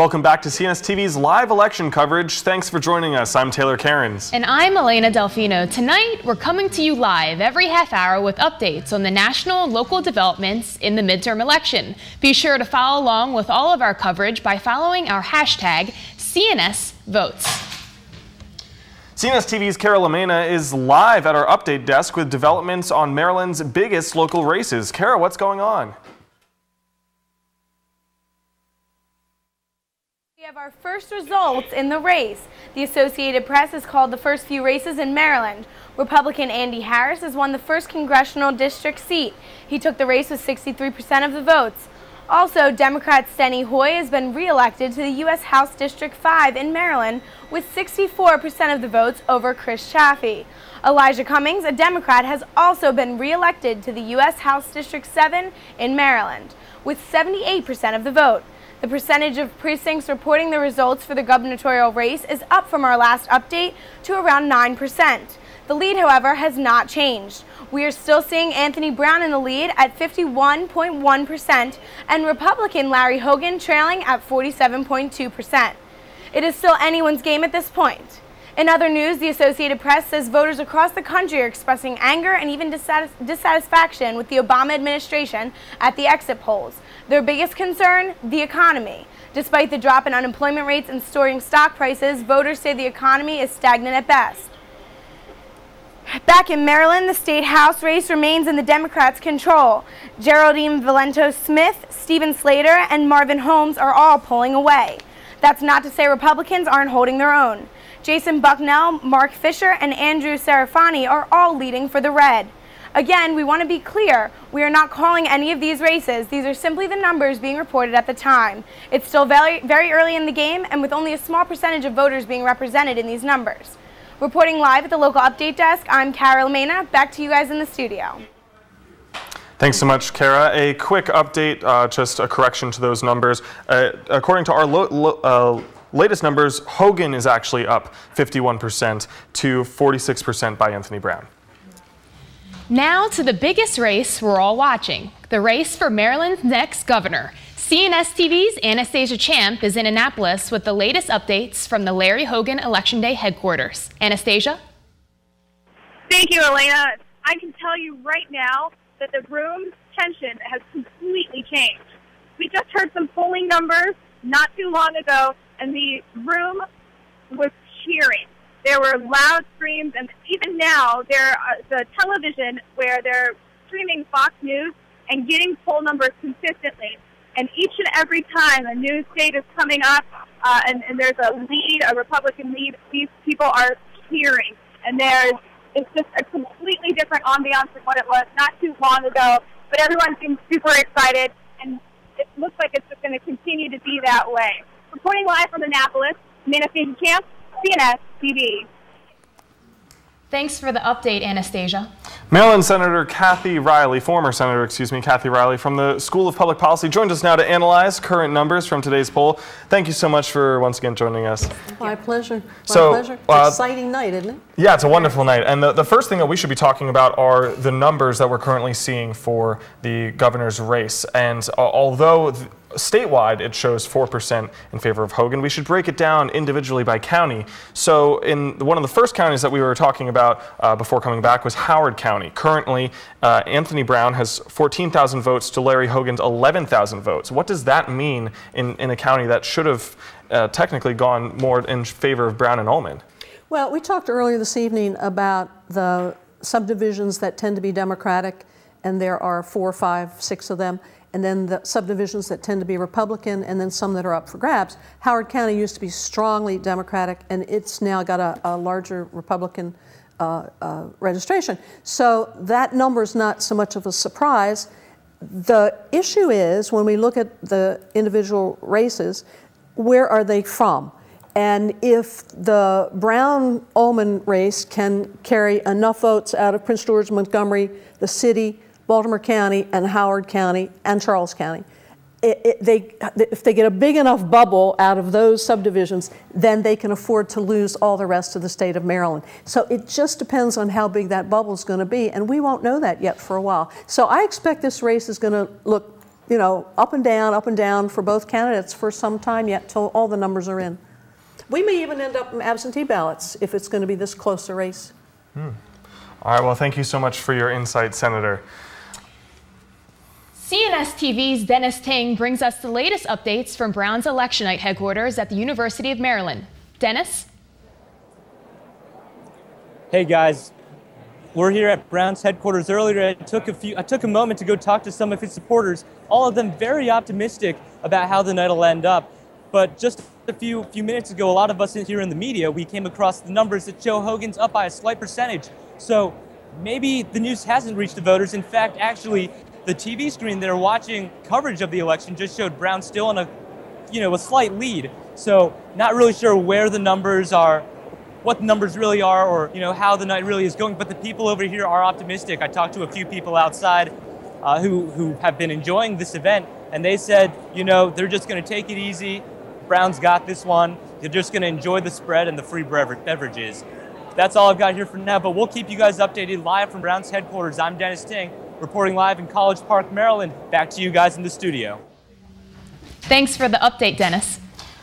Welcome back to CNS TV's live election coverage. Thanks for joining us. I'm Taylor Cairns. And I'm Elena Delfino. Tonight, we're coming to you live every half hour with updates on the national and local developments in the midterm election. Be sure to follow along with all of our coverage by following our hashtag CNS Votes. CNS TV's Kara Lamena is live at our update desk with developments on Maryland's biggest local races. Kara, what's going on? Have our first results in the race. The Associated Press has called the first few races in Maryland. Republican Andy Harris has won the first congressional district seat. He took the race with 63% of the votes. Also, Democrat Steny Hoyer has been reelected to the U.S. House District 5 in Maryland with 64% of the votes over Chris Chaffee. Elijah Cummings, a Democrat, has also been reelected to the U.S. House District 7 in Maryland with 78% of the vote. The percentage of precincts reporting the results for the gubernatorial race is up from our last update to around 9%. The lead, however, has not changed. We are still seeing Anthony Brown in the lead at 51.1% and Republican Larry Hogan trailing at 47.2%. It is still anyone's game at this point. In other news, the Associated Press says voters across the country are expressing anger and even dissatisfaction with the Obama administration at the exit polls. Their biggest concern, the economy. Despite the drop in unemployment rates and soaring stock prices, voters say the economy is stagnant at best. Back in Maryland, the state house race remains in the Democrats' control. Geraldine Valentino-Smith, Stephen Slater, and Marvin Holmes are all pulling away. That's not to say Republicans aren't holding their own. Jason Buckel, Mark Fisher, and Andrew Serafini are all leading for the red. Again, we want to be clear. We are not calling any of these races. These are simply the numbers being reported at the time. It's still very, very early in the game and with only a small percentage of voters being represented in these numbers. Reporting live at the local update desk, I'm Carol Mena. Back to you guys in the studio. Thanks so much, Kara. A quick update, uh, just a correction to those numbers. Uh, according to our uh, latest numbers, Hogan is actually up 51% to 46% by Anthony Brown. Now to the biggest race we're all watching, the race for Maryland's next governor. CNS TV's Anastasia Champ is in Annapolis with the latest updates from the Larry Hogan Election Day headquarters. Anastasia? Thank you, Elena. I can tell you right now that the room's tension has completely changed. We just heard some polling numbers not too long ago, and the room was cheering. There were loud screams, and even now, there uh, the television where they're streaming Fox News and getting poll numbers consistently. And each and every time a new state is coming up, uh, and, and there's a lead, a Republican lead, these people are cheering, and there's it's just a completely different ambiance than what it was not too long ago. But everyone seems super excited, and it looks like it's just going to continue to be that way. Reporting live from Annapolis, Anastasia Champ, CNS TV. Thanks for the update, Anastasia. Maryland Senator Kathy Riley, former Senator, excuse me, Kathy Riley from the School of Public Policy joins us now to analyze current numbers from today's poll. Thank you so much for once again joining us. My pleasure. My so, pleasure. Uh, exciting night, isn't it? Yeah, it's a wonderful night. And the, the first thing that we should be talking about are the numbers that we're currently seeing for the governor's race. And uh, although statewide it shows 4% in favor of Hogan. We should break it down individually by county. So in one of the first counties that we were talking about uh, before coming back was Howard County. Currently, uh, Anthony Brown has 14,000 votes to Larry Hogan's 11,000 votes. What does that mean in, in a county that should have uh, technically gone more in favor of Brown and Ulman? Well, we talked earlier this evening about the subdivisions that tend to be Democratic, and there are four, five, six of them and then the subdivisions that tend to be Republican, and then some that are up for grabs. Howard County used to be strongly Democratic, and it's now got a, a larger Republican uh, uh, registration. So that number is not so much of a surprise. The issue is when we look at the individual races, where are they from? And if the Brown Ulman race can carry enough votes out of Prince George, Montgomery, the city, Baltimore County and Howard County and Charles County. It, it, they, if they get a big enough bubble out of those subdivisions, then they can afford to lose all the rest of the state of Maryland. So it just depends on how big that bubble is going to be, and we won't know that yet for a while. So I expect this race is going to look you know, up and down, up and down for both candidates for some time yet till all the numbers are in. We may even end up in absentee ballots if it's going to be this close a race. Hmm. All right, well, thank you so much for your insight, Senator. CNS TV's Dennis Ting brings us the latest updates from Brown's election night headquarters at the University of Maryland. Dennis? Hey guys, we're here at Brown's headquarters earlier. I took a few I took a moment to go talk to some of his supporters, all of them very optimistic about how the night will end up. But just a few few minutes ago, a lot of us here in the media, we came across the numbers that show Hogan's up by a slight percentage. So maybe the news hasn't reached the voters. In fact, actually, the TV screen that are watching coverage of the election just showed Brown still in a, you know, a slight lead. So not really sure where the numbers are, what the numbers really are, or you know how the night really is going. But the people over here are optimistic. I talked to a few people outside uh, who who have been enjoying this event, and they said, you know, they're just going to take it easy. Brown's got this one. They're just going to enjoy the spread and the free beverages. That's all I've got here for now, but we'll keep you guys updated live from Brown's headquarters. I'm Dennis Ting, reporting live in College Park, Maryland. Back to you guys in the studio. Thanks for the update, Dennis.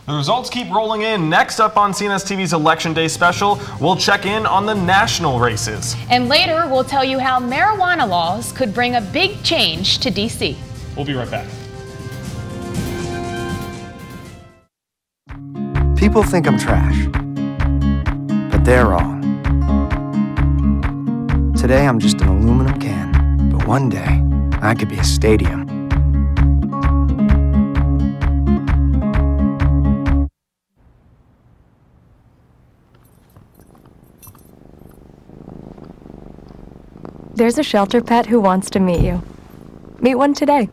The results keep rolling in. Next up on CNS TV's Election Day special, we'll check in on the national races. And later, we'll tell you how marijuana laws could bring a big change to D.C. We'll be right back. People think I'm trash, but they're wrong. Today I'm just an aluminum can, but one day I could be a stadium. There's a shelter pet who wants to meet you. Meet one today.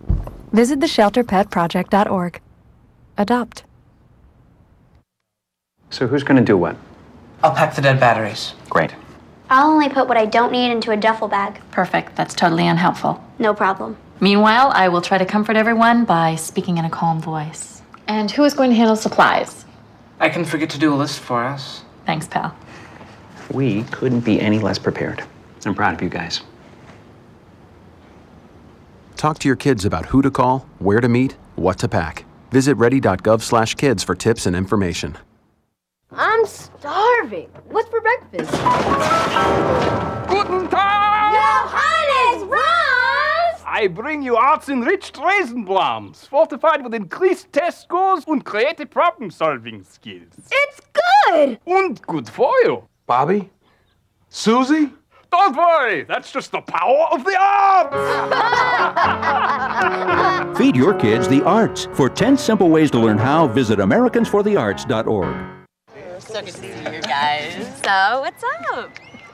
Visit theshelterpetproject.org. Adopt. So who's going to do what? I'll pack the dead batteries. Great. I'll only put what I don't need into a duffel bag. Perfect. That's totally unhelpful. No problem. Meanwhile, I will try to comfort everyone by speaking in a calm voice. And who is going to handle supplies? I can forget to do a list for us. Thanks, pal. We couldn't be any less prepared. I'm proud of you guys. Talk to your kids about who to call, where to meet, what to pack. Visit ready.gov/kids for tips and information. I'm starving. What's for breakfast? Guten Tag! Johannes, Franz! I bring you arts-enriched Raisinblams, fortified with increased test scores and creative problem-solving skills. It's good! And good for you. Bobby? Susie? Don't worry, that's just the power of the arts! Feed your kids the arts. For 10 simple ways to learn how, visit AmericansForTheArts.org. So good to see you guys. So, what's up?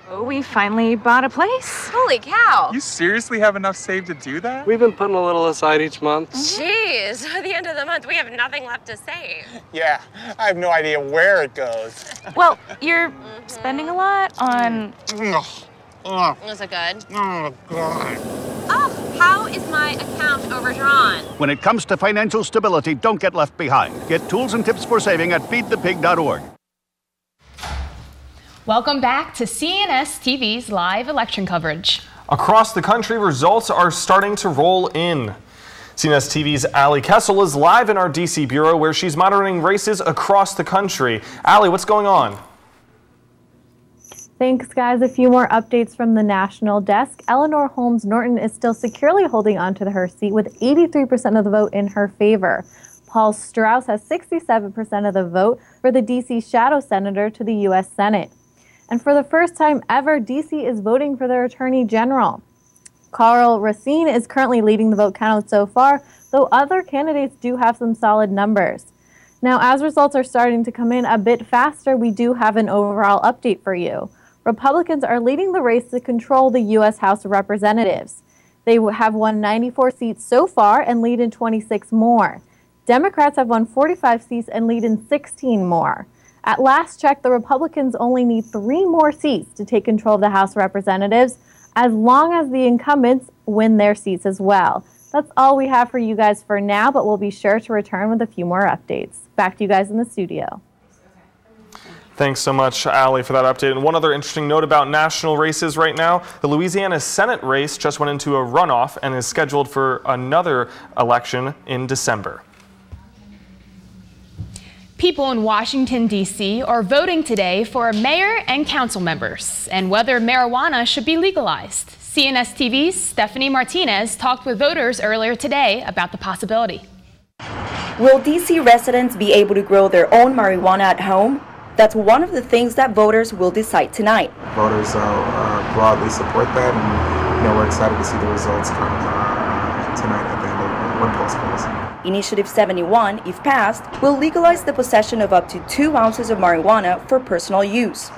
Oh, we finally bought a place. Holy cow. You seriously have enough saved to do that? We've been putting a little aside each month. Jeez, at the end of the month, we have nothing left to save. Yeah, I have no idea where it goes. Well, you're mm -hmm. spending a lot on. Oh. Is it good? Oh, God. Oh, how is my account overdrawn? When it comes to financial stability, don't get left behind. Get tools and tips for saving at feedthepig.org. Welcome back to CNS TV's live election coverage. Across the country, results are starting to roll in. CNS TV's Allie Kessel is live in our DC bureau where she's monitoring races across the country. Allie, what's going on? Thanks, guys. A few more updates from the national desk. Eleanor Holmes Norton is still securely holding onto her seat with 83% of the vote in her favor. Paul Strauss has 67% of the vote for the D.C. shadow senator to the U.S. Senate. And for the first time ever, D.C. is voting for their attorney general. Karl Racine is currently leading the vote count so far, though other candidates do have some solid numbers. Now, as results are starting to come in a bit faster, we do have an overall update for you. Republicans are leading the race to control the U.S. House of Representatives. They have won 94 seats so far and lead in 26 more. Democrats have won 45 seats and lead in 16 more. At last check, the Republicans only need three more seats to take control of the House of Representatives, as long as the incumbents win their seats as well. That's all we have for you guys for now, but we'll be sure to return with a few more updates. Back to you guys in the studio. Thanks so much, Ali, for that update. And one other interesting note about national races right now the Louisiana Senate race just went into a runoff and is scheduled for another election in December. People in Washington, D.C. are voting today for a mayor and council members and whether marijuana should be legalized. CNS TV's Stephanie Martinez talked with voters earlier today about the possibility. Will DC residents be able to grow their own marijuana at home? That's one of the things that voters will decide tonight. Voters uh, uh, broadly support that, and you know we're excited to see the results come uh, tonight at the end of when polls close. Initiative 71, if passed, will legalize the possession of up to two ounces of marijuana for personal use.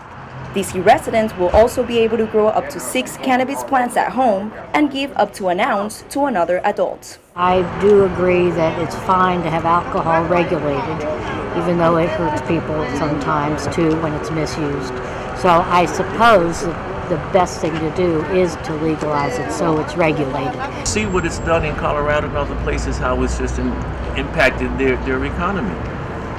DC residents will also be able to grow up to six cannabis plants at home and give up to an ounce to another adult. I do agree that it's fine to have alcohol regulated, even though it hurts people sometimes too when it's misused. So I suppose that the best thing to do is to legalize it so it's regulated. See what it's done in Colorado and other places, how it's just in, impacted their, their economy.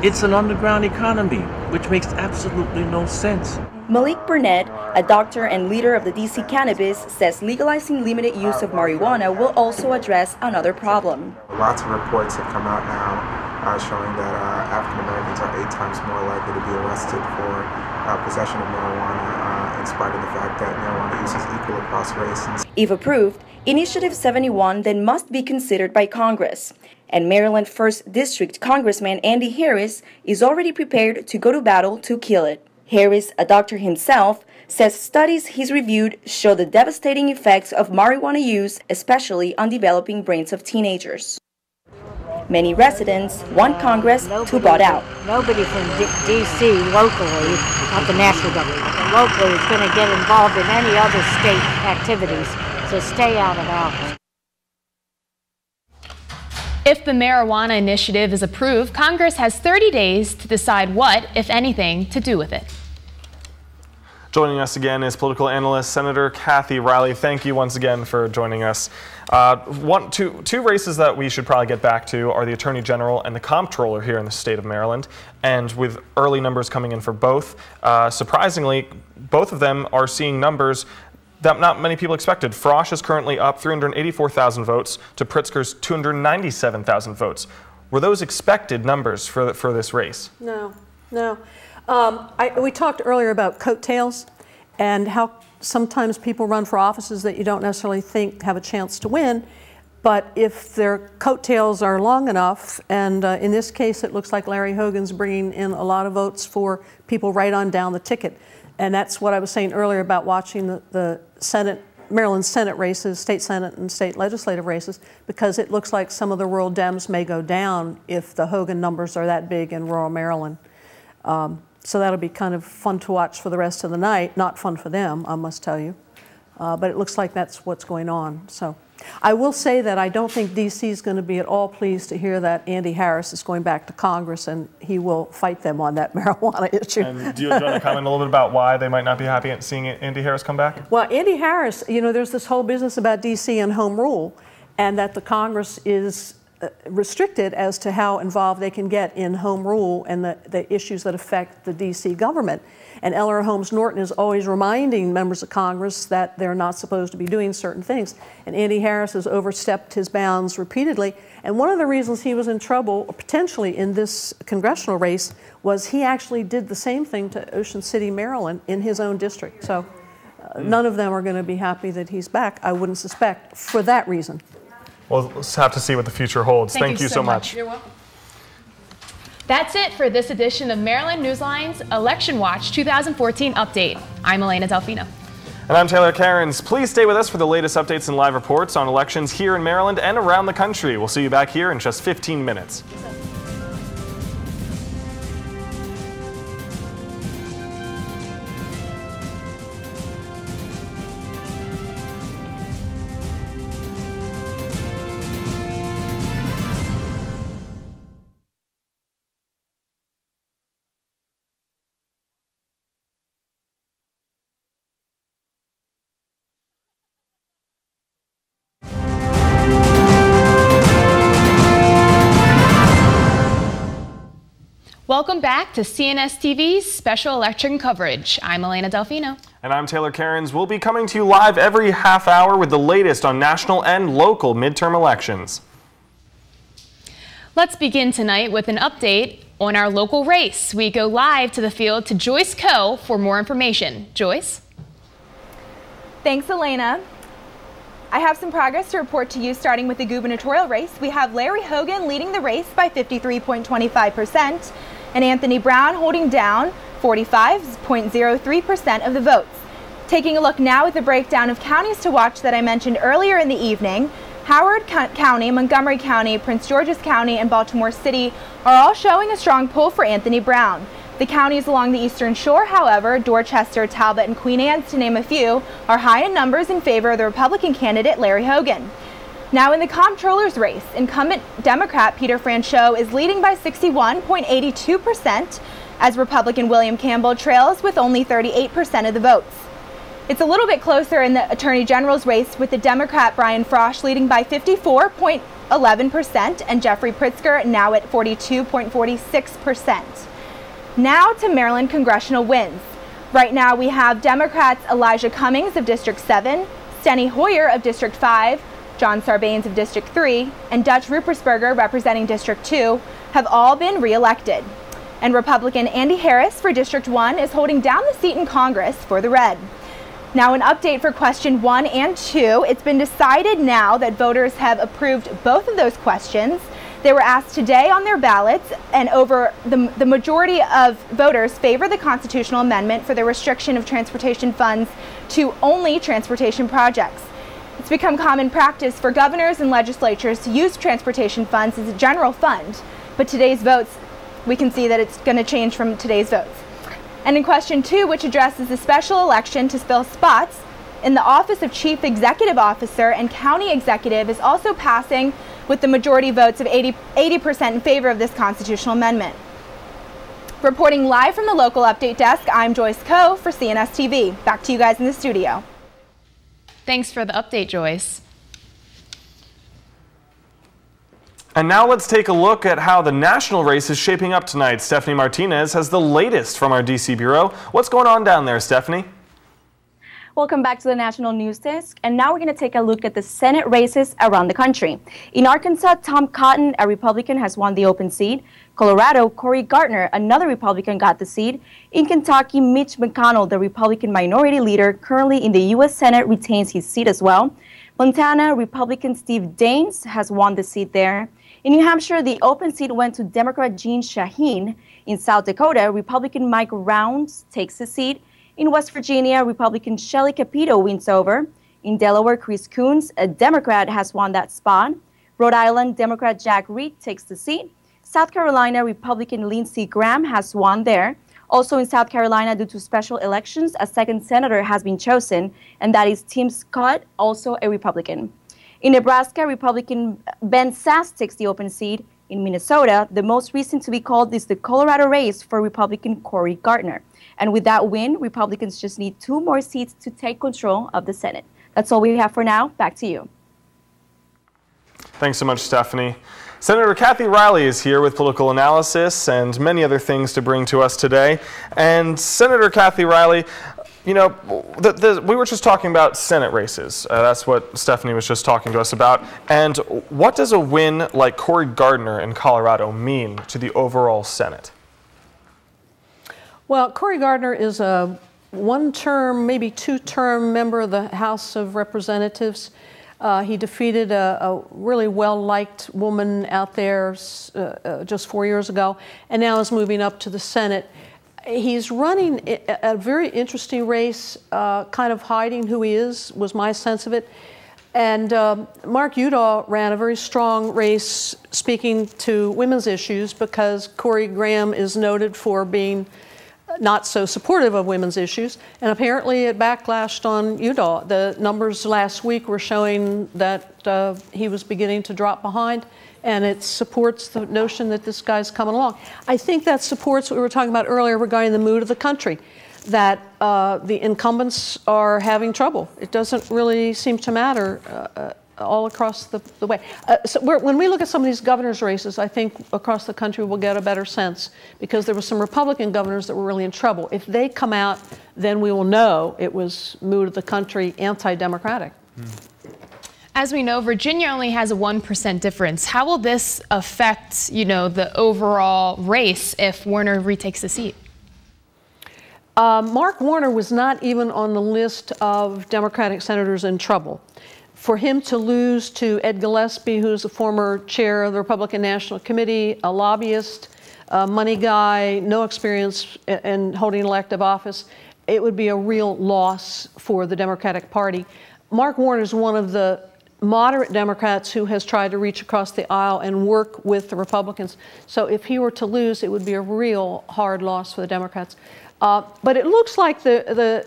It's an underground economy, which makes absolutely no sense. Malik Burnett, a doctor and leader of the DC Cannabis, says legalizing limited use of marijuana will also address another problem. Lots of reports have come out now uh, showing that uh, African Americans are eight times more likely to be arrested for uh, possession of marijuana in spite of the fact that marijuana use is equal across races. If approved, Initiative 71 then must be considered by Congress. And Maryland 1st District Congressman Andy Harris is already prepared to go to battle to kill it. Harris, a doctor himself, says studies he's reviewed show the devastating effects of marijuana use, especially on developing brains of teenagers. Many residents want Congress nobody, to butt out. Nobody from D.C. locally, not the national government, but locally is going to get involved in any other state activities, so stay out of ours. If the marijuana initiative is approved, Congress has 30 days to decide what, if anything, to do with it. Joining us again is political analyst Senator Kathy Riley. Thank you once again for joining us. Uh, one, two, two races that we should probably get back to are the Attorney General and the Comptroller here in the state of Maryland. And with early numbers coming in for both, uh, surprisingly, both of them are seeing numbers that not many people expected. Frosh is currently up 384,000 votes to Pritzker's 297,000 votes. Were those expected numbers for, for this race? No, no. Um, I, we talked earlier about coattails and how sometimes people run for offices that you don't necessarily think have a chance to win. But if their coattails are long enough, and uh, in this case, it looks like Larry Hogan's bringing in a lot of votes for people right on down the ticket. And that's what I was saying earlier about watching the, the Senate, Maryland Senate races, state Senate and state legislative races, because it looks like some of the rural Dems may go down if the Hogan numbers are that big in rural Maryland. Um, so that'll be kind of fun to watch for the rest of the night. Not fun for them, I must tell you. Uh, but it looks like that's what's going on. So I will say that I don't think D.C. is going to be at all pleased to hear that Andy Harris is going back to Congress and he will fight them on that marijuana issue. And do you, do you want to comment a little bit about why they might not be happy at seeing Andy Harris come back? Well, Andy Harris, you know, there's this whole business about D.C. and home rule and that the Congress is restricted as to how involved they can get in home rule and the, the issues that affect the DC government. And Eleanor Holmes Norton is always reminding members of Congress that they're not supposed to be doing certain things. And Andy Harris has overstepped his bounds repeatedly. And one of the reasons he was in trouble, potentially in this congressional race, was he actually did the same thing to Ocean City, Maryland, in his own district. So uh, none of them are going to be happy that he's back, I wouldn't suspect, for that reason. We'll have to see what the future holds. Thank, Thank you, you, so, so much. much. You're welcome. That's it for this edition of Maryland Newsline's Election Watch 2014 update. I'm Elena Delfino. And I'm Taylor Cairns. Please stay with us for the latest updates and live reports on elections here in Maryland and around the country. We'll see you back here in just 15 minutes. Welcome back to CNS TV's special election coverage. I'm Elena Delfino. And I'm Taylor Cairns. We'll be coming to you live every half hour with the latest on national and local midterm elections. Let's begin tonight with an update on our local race. We go live to the field to Joyce Coe for more information. Joyce? Thanks, Elena. I have some progress to report to you starting with the gubernatorial race. We have Larry Hogan leading the race by 53.25% and Anthony Brown holding down 45.03% of the votes. Taking a look now at the breakdown of counties to watch that I mentioned earlier in the evening, Howard County, Montgomery County, Prince George's County, and Baltimore City are all showing a strong pull for Anthony Brown. The counties along the eastern shore, however, Dorchester, Talbot, and Queen Anne's, to name a few, are high in numbers in favor of the Republican candidate Larry Hogan. Now in the comptroller's race, incumbent Democrat Peter Franchot is leading by 61.82% as Republican William Campbell trails with only 38% of the votes. It's a little bit closer in the Attorney General's race with the Democrat Brian Frosh leading by 54.11% and Jeffrey Pritzker now at 42.46%. Now to Maryland congressional wins. Right now we have Democrats Elijah Cummings of District 7, Steny Hoyer of District 5, John Sarbanes of District 3, and Dutch Ruppersberger representing District 2 have all been reelected. And Republican Andy Harris for District 1 is holding down the seat in Congress for the Red. Now, an update for question one and two. It's been decided now that voters have approved both of those questions. They were asked today on their ballots, and over the, the majority of voters favor the constitutional amendment for the restriction of transportation funds to only transportation projects. It's become common practice for governors and legislatures to use transportation funds as a general fund, but today's votes, we can see that it's going to change from today's votes. And in question two, which addresses the special election to fill spots in the office of Chief Executive Officer and County Executive is also passing with the majority votes of 80, 80% in favor of this constitutional amendment. Reporting live from the local update desk, I'm Joyce Coe for CNS TV. Back to you guys in the studio. Thanks for the update, Joyce. And now let's take a look at how the national race is shaping up tonight. Stephanie Martinez has the latest from our DC Bureau. What's going on down there, Stephanie? Welcome back to the National News Desk. And now we're going to take a look at the Senate races around the country. In Arkansas, Tom Cotton, a Republican, has won the open seat. Colorado, Cory Gardner, another Republican, got the seat. In Kentucky, Mitch McConnell, the Republican minority leader currently in the U.S. Senate, retains his seat as well. Montana, Republican Steve Daines has won the seat there. In New Hampshire, the open seat went to Democrat Jeanne Shaheen. In South Dakota, Republican Mike Rounds takes the seat. In West Virginia, Republican Shelley Capito wins over. In Delaware, Chris Coons, a Democrat, has won that spot. Rhode Island, Democrat Jack Reed takes the seat. South Carolina, Republican Lindsey Graham has won there. Also in South Carolina, due to special elections, a second senator has been chosen, and that is Tim Scott, also a Republican. In Nebraska, Republican Ben Sasse takes the open seat. In Minnesota, the most recent to be called is the Colorado race for Republican Cory Gardner. And with that win, Republicans just need two more seats to take control of the Senate. That's all we have for now. Back to you. Thanks so much, Stephanie. Senator Kathy Riley is here with political analysis and many other things to bring to us today. And Senator Kathy Riley, you know, the, the, we were just talking about Senate races. Uh, that's what Stephanie was just talking to us about. And what does a win like Cory Gardner in Colorado mean to the overall Senate? Well, Cory Gardner is a one term, maybe two term member of the House of Representatives. Uh, he defeated a, a really well liked woman out there uh, uh, just four years ago and now is moving up to the Senate. He's running a very interesting race, uh, kind of hiding who he is, was my sense of it. And um, Mark Udall ran a very strong race speaking to women's issues because Corey Graham is noted for being not so supportive of women's issues. And apparently it backlashed on Udall. The numbers last week were showing that uh, he was beginning to drop behind and it supports the notion that this guy's coming along. I think that supports what we were talking about earlier regarding the mood of the country, that uh, the incumbents are having trouble. It doesn't really seem to matter uh, all across the, the way. Uh, so we're, when we look at some of these governor's races, I think across the country we'll get a better sense because there were some Republican governors that were really in trouble. If they come out, then we will know it was mood of the country anti-democratic. As we know, Virginia only has a 1% difference. How will this affect, you know, the overall race if Warner retakes the seat? Uh, Mark Warner was not even on the list of Democratic senators in trouble. For him to lose to Ed Gillespie, who's a former chair of the Republican National Committee, a lobbyist, a money guy, no experience in- in holding elective office, it would be a real loss for the Democratic Party. Mark Warner is one of the moderate Democrats who has tried to reach across the aisle and work with the Republicans. So if he were to lose, it would be a real hard loss for the Democrats. Uh, but it looks like the,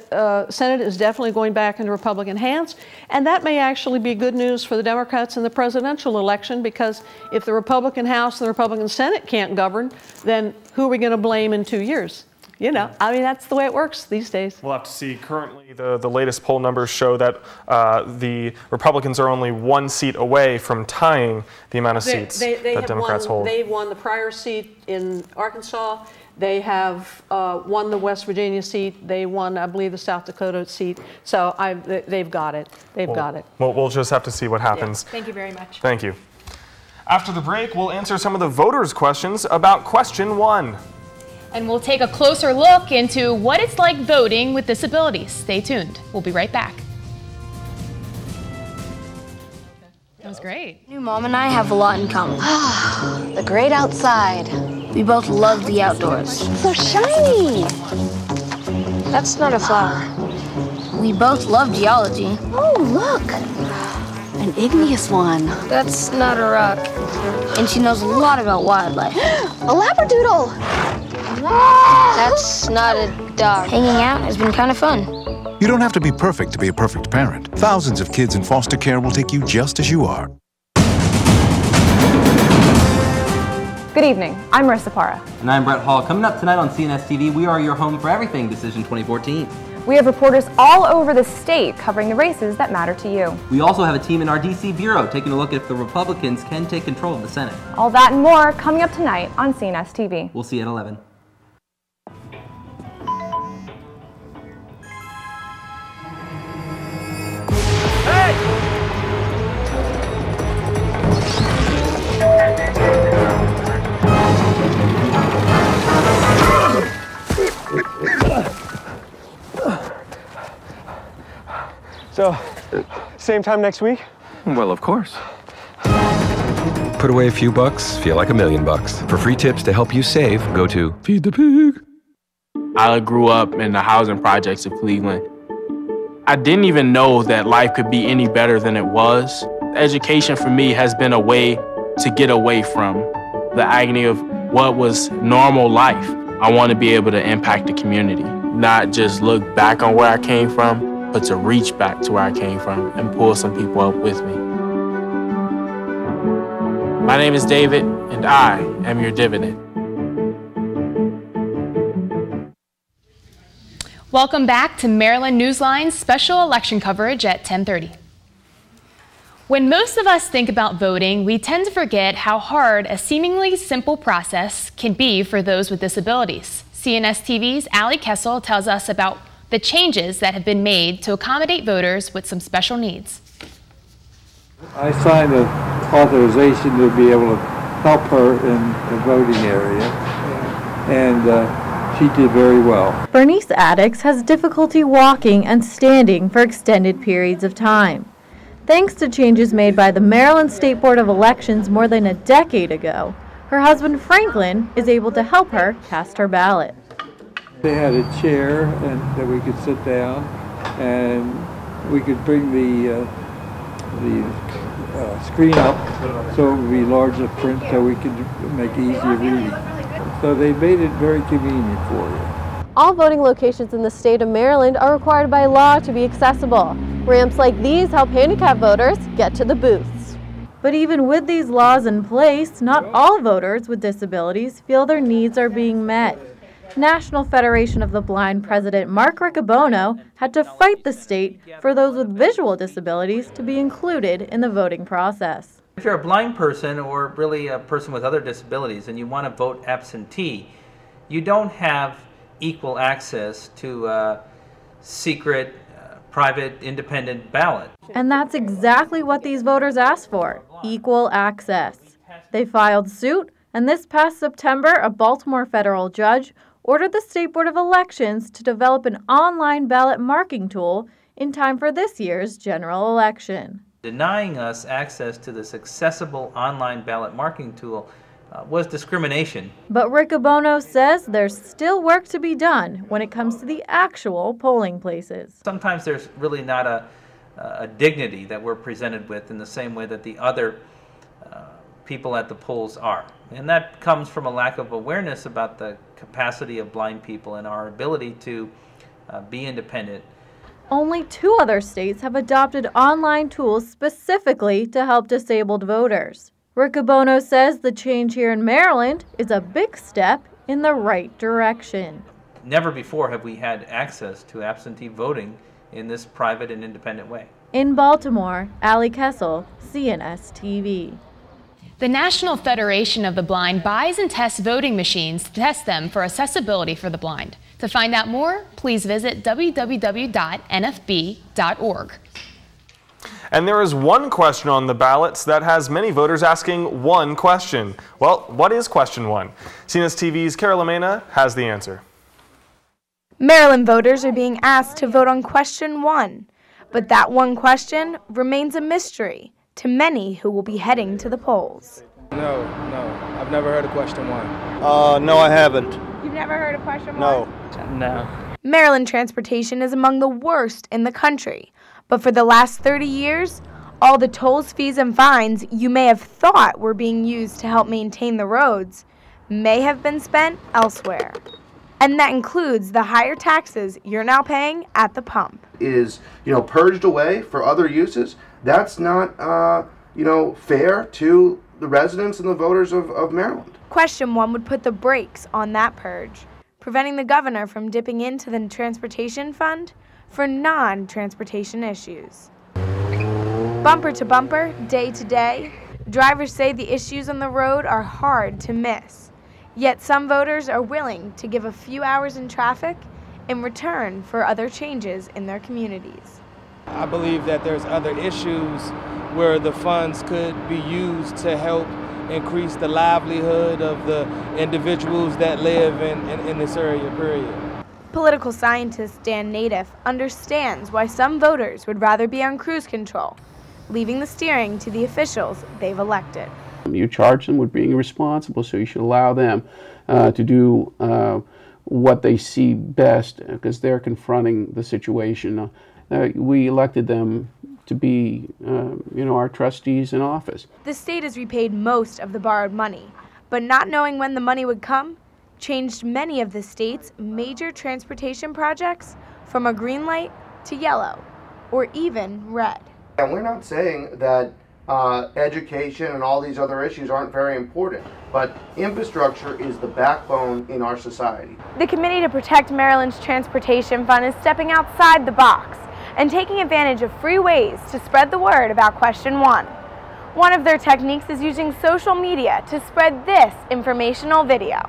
the uh, Senate is definitely going back into Republican hands, and that may actually be good news for the Democrats in the presidential election because if the Republican House and the Republican Senate can't govern, then who are we going to blame in two years? You know, I mean, that's the way it works these days. We'll have to see. Currently, the, the latest poll numbers show that uh, the Republicans are only one seat away from tying the amount of seats that have Democrats won, hold. They won the prior seat in Arkansas. They have uh, won the West Virginia seat. They won, I believe, the South Dakota seat. So I, they- they've got it. They've We'll- got it. We'll, we'll just have to see what happens. Thank you very much. Thank you. After the break, we'll answer some of the voters' questions about question one. And we'll take a closer look into what it's like voting with disabilities. Stay tuned. We'll be right back. That was great. New mom and I have a lot in common. the great outside. We both love the outdoors. So shiny. That's not a flower. We both love geology. Oh, look. An igneous one. That's not a rock. And she knows a lot about wildlife. a labradoodle. That's not a dog. Hanging out has been kind of fun. You don't have to be perfect to be a perfect parent. Thousands of kids in foster care will take you just as you are. Good evening. I'm Marissa Parra. And I'm Brett Hall. Coming up tonight on CNS TV, we are your home for everything Decision 2014. We have reporters all over the state covering the races that matter to you. We also have a team in our DC bureau taking a look at if the Republicans can take control of the Senate. All that and more coming up tonight on CNS TV. We'll see you at 11. Same time next week? Well, of course. Put away a few bucks, feel like a million bucks. For free tips to help you save, go to Feed the Pig. I grew up in the housing projects of Cleveland. I didn't even know that life could be any better than it was. Education for me has been a way to get away from the agony of what was normal life. I want to be able to impact the community, not just look back on where I came from, but to reach back to where I came from and pull some people up with me. My name is David, and I am your dividend. Welcome back to Maryland Newsline's special election coverage at 1030. When most of us think about voting, we tend to forget how hard a seemingly simple process can be for those with disabilities. CNS TV's Ali Kessel tells us about the changes that have been made to accommodate voters with some special needs. I signed an authorization to be able to help her in the voting area, and uh, she did very well. Bernice Addix has difficulty walking and standing for extended periods of time. Thanks to changes made by the Maryland State Board of Elections more than a decade ago, her husband Franklin is able to help her cast her ballot. They had a chair and that we could sit down, and we could bring the uh, the uh, screen up so it would be larger print so we could make easier reading. So they made it very convenient for you. All voting locations in the state of Maryland are required by law to be accessible. Ramps like these help handicapped voters get to the booths. But even with these laws in place, not all voters with disabilities feel their needs are being met. National Federation of the Blind President Mark Riccobono had to fight the state for those with visual disabilities to be included in the voting process. If you're a blind person or really a person with other disabilities and you want to vote absentee, you don't have equal access to a secret, uh, private, independent ballot. And that's exactly what these voters asked for equal access. They filed suit, and this past September, a Baltimore federal judge ordered the State Board of Elections to develop an online ballot marking tool in time for this year's general election. Denying us access to this accessible online ballot marking tool uh, was discrimination. But Riccobono says there's still work to be done when it comes to the actual polling places. Sometimes there's really not a, a dignity that we're presented with in the same way that the other uh, people at the polls are. And that comes from a lack of awareness about the capacity of blind people and our ability to uh, be independent. Only two other states have adopted online tools specifically to help disabled voters. Riccobono says the change here in Maryland is a big step in the right direction. Never before have we had access to absentee voting in this private and independent way. In Baltimore, Allie Kessel, CNS TV. The National Federation of the Blind buys and tests voting machines to test them for accessibility for the blind. To find out more, please visit www.nfb.org. And there is one question on the ballots that has many voters asking one question. Well, what is question one? CNS TV's Carol Lamena has the answer. Maryland voters are being asked to vote on question one, but that one question remains a mystery to many who will be heading to the polls. No, no, I've never heard of question one. Uh, no, I haven't. You've never heard of question No. one? No. Maryland transportation is among the worst in the country, but for the last 30 years, all the tolls, fees, and fines you may have thought were being used to help maintain the roads may have been spent elsewhere. And that includes the higher taxes you're now paying at the pump. is you know purged away for other uses that's not uh, you know fair to the residents and the voters of, of maryland Question one would put the brakes on that purge, preventing the governor from dipping into the transportation fund for non transportation issues. Bumper to bumper, day to day, drivers say the issues on the road are hard to miss. Yet some voters are willing to give a few hours in traffic in return for other changes in their communities. I believe that there's other issues where the funds could be used to help increase the livelihood of the individuals that live in, in, in this area, period. Political scientist Dan Nataf understands why some voters would rather be on cruise control, leaving the steering to the officials they've elected. You charge them with being responsible, so you should allow them uh, to do uh, what they see best because they're confronting the situation. Uh, we elected them to be, uh, you know, our trustees in office. The state has repaid most of the borrowed money, but not knowing when the money would come changed many of the state's major transportation projects from a green light to yellow or even red. and we're not saying that uh, education and all these other issues aren't very important but infrastructure is the backbone in our society The Committee to Protect Maryland's Transportation Fund is stepping outside the box and taking advantage of free ways to spread the word about question one. One of their techniques is using social media to spread this informational video.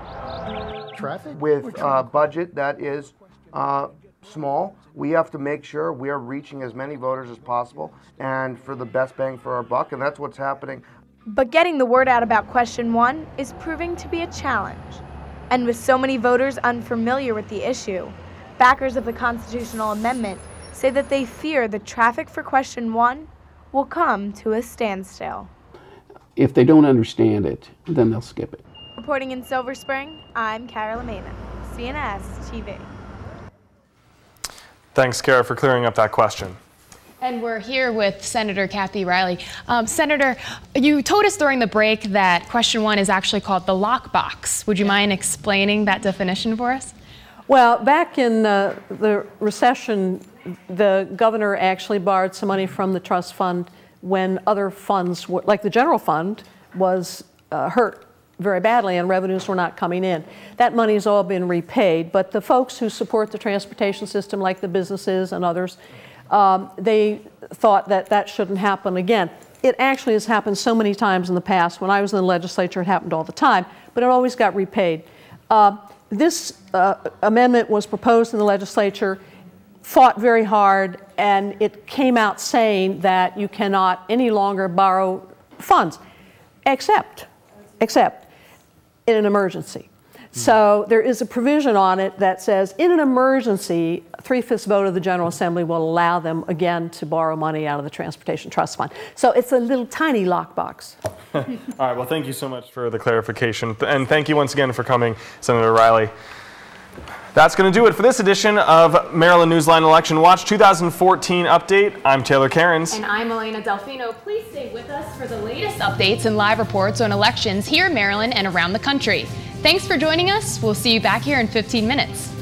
traffic with a budget that is uh, small. We have to make sure we are reaching as many voters as possible and for the best bang for our buck, and that's what's happening. But getting the word out about question one is proving to be a challenge. And with so many voters unfamiliar with the issue, backers of the constitutional amendment say that they fear the traffic for question one will come to a standstill. If they don't understand it, then they'll skip it. Reporting in Silver Spring, I'm Carol Amena, CNS TV. Thanks, Kara, for clearing up that question. And we're here with Senator Kathy Riley. Um, Senator, you told us during the break that question one is actually called the lockbox. Would you mind explaining that definition for us? Well, back in uh, the recession, the governor actually borrowed some money from the trust fund when other funds, were, like the general fund, was uh, hurt very badly and revenues were not coming in. That money has all been repaid, but the folks who support the transportation system, like the businesses and others, um, they thought that that shouldn't happen again. It actually has happened so many times in the past. When I was in the legislature, it happened all the time, but it always got repaid. Uh, this uh, amendment was proposed in the legislature, fought very hard, and it came out saying that you cannot any longer borrow funds, except, except in an emergency. So there is a provision on it that says in an emergency, three-fifths vote of the General Assembly will allow them again to borrow money out of the Transportation Trust Fund. So it's a little tiny lockbox. All right, well, thank you so much for the clarification. And thank you once again for coming, Senator Riley. That's going to do it for this edition of Maryland Newsline Election Watch 2014 update. I'm Taylor Cairns. And I'm Elena Delfino. Please stay with us for the latest updates and live reports on elections here in Maryland and around the country. Thanks for joining us. We'll see you back here in 15 minutes.